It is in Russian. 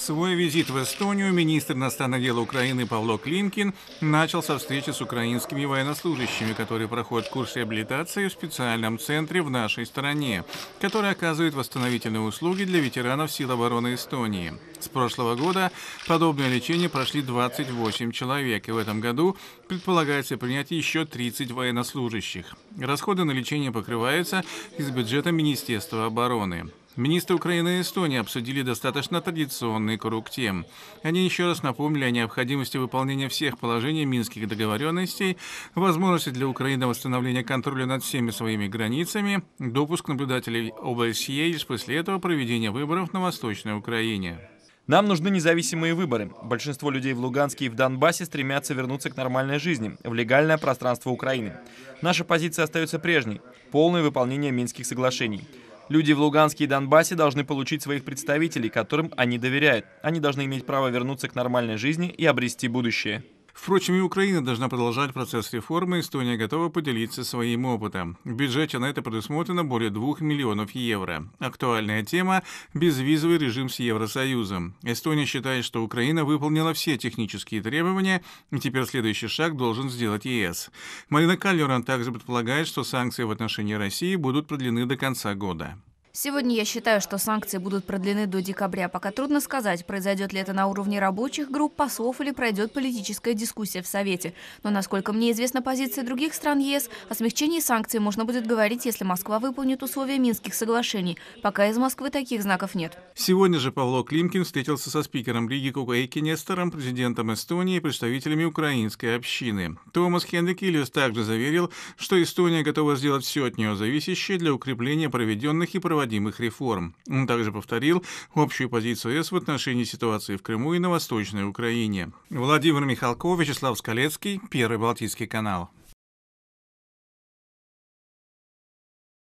Свой визит в Эстонию министр иностранных дел Украины Павло Клинкин начал со встречи с украинскими военнослужащими, которые проходят курс реабилитации в специальном центре в нашей стране, который оказывает восстановительные услуги для ветеранов сил обороны Эстонии. С прошлого года подобное лечение прошли 28 человек, и в этом году предполагается принять еще 30 военнослужащих. Расходы на лечение покрываются из бюджета Министерства обороны. Министры Украины и Эстонии обсудили достаточно традиционный круг тем. Они еще раз напомнили о необходимости выполнения всех положений минских договоренностей, возможности для Украины восстановления контроля над всеми своими границами, допуск наблюдателей ОБСЕ лишь после этого проведения выборов на Восточной Украине. Нам нужны независимые выборы. Большинство людей в Луганске и в Донбассе стремятся вернуться к нормальной жизни, в легальное пространство Украины. Наша позиция остается прежней – полное выполнение Минских соглашений – Люди в Луганске и Донбассе должны получить своих представителей, которым они доверяют. Они должны иметь право вернуться к нормальной жизни и обрести будущее. Впрочем, и Украина должна продолжать процесс реформы, Эстония готова поделиться своим опытом. В бюджете на это предусмотрено более 2 миллионов евро. Актуальная тема – безвизовый режим с Евросоюзом. Эстония считает, что Украина выполнила все технические требования, и теперь следующий шаг должен сделать ЕС. Марина Каллеран также предполагает, что санкции в отношении России будут продлены до конца года. Сегодня я считаю, что санкции будут продлены до декабря. Пока трудно сказать, произойдет ли это на уровне рабочих групп, послов или пройдет политическая дискуссия в Совете. Но, насколько мне известна позиция других стран ЕС, о смягчении санкций можно будет говорить, если Москва выполнит условия Минских соглашений. Пока из Москвы таких знаков нет. Сегодня же Павло Климкин встретился со спикером Риги Кукаики Нестором, президентом Эстонии и представителями украинской общины. Томас Хенрик Ильюс также заверил, что Эстония готова сделать все от нее зависящее для укрепления проведенных и проводимых проводимых реформ. Он также повторил общую позицию ЕС в отношении ситуации в Крыму и на Восточной Украине. Владимир Михалков, Вячеслав Скалецкий, Первый Балтийский канал.